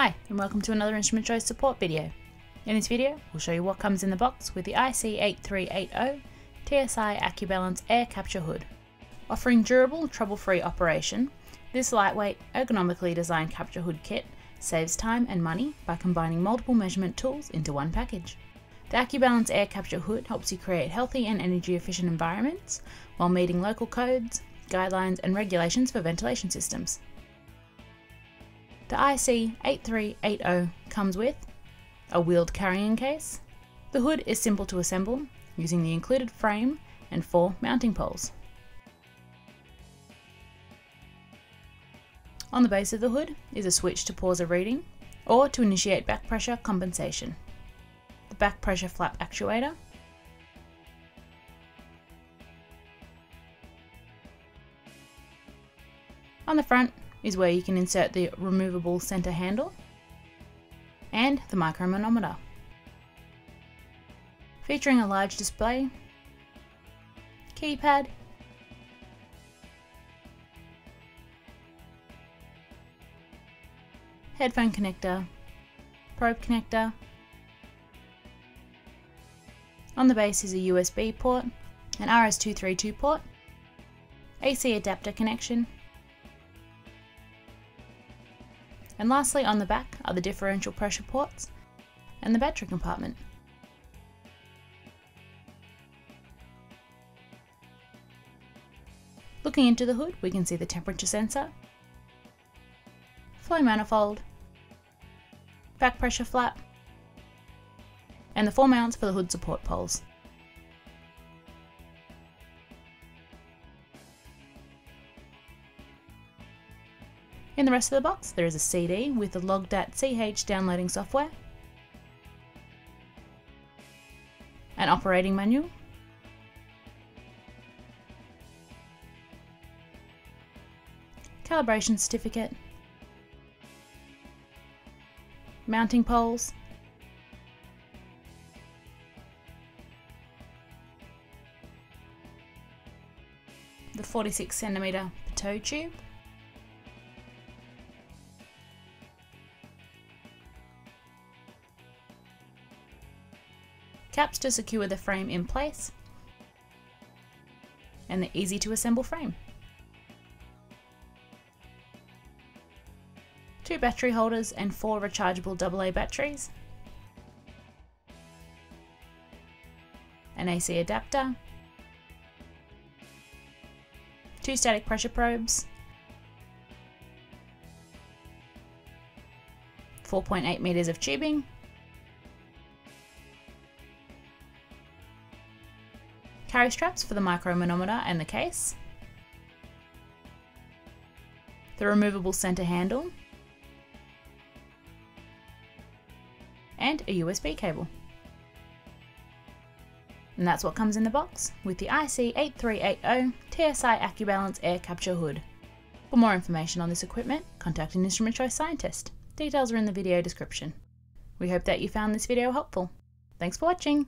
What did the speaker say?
Hi and welcome to another Instrument Choice support video. In this video we'll show you what comes in the box with the IC8380 TSI AccuBalance Air Capture Hood. Offering durable, trouble-free operation, this lightweight, ergonomically designed capture hood kit saves time and money by combining multiple measurement tools into one package. The AccuBalance Air Capture Hood helps you create healthy and energy efficient environments while meeting local codes, guidelines and regulations for ventilation systems. The IC8380 comes with a wheeled carrying case. The hood is simple to assemble using the included frame and four mounting poles. On the base of the hood is a switch to pause a reading or to initiate back pressure compensation. The back pressure flap actuator, On the front is where you can insert the removable center handle and the micromanometer. Featuring a large display, keypad, headphone connector, probe connector. On the base is a USB port, an RS232 port, AC adapter connection, And lastly on the back are the differential pressure ports and the battery compartment. Looking into the hood we can see the temperature sensor, flow manifold, back pressure flap, and the four mounts for the hood support poles. In the rest of the box there is a CD with the log.ch downloading software, an operating manual, calibration certificate, mounting poles, the 46cm Pitot tube, caps to secure the frame in place, and the easy to assemble frame. Two battery holders and four rechargeable AA batteries, an AC adapter, two static pressure probes, 4.8 meters of tubing, carry straps for the micromanometer and the case, the removable centre handle, and a USB cable. And that's what comes in the box with the IC8380 TSI AccuBalance Air Capture Hood. For more information on this equipment, contact an Instrument Choice scientist. Details are in the video description. We hope that you found this video helpful. Thanks for watching!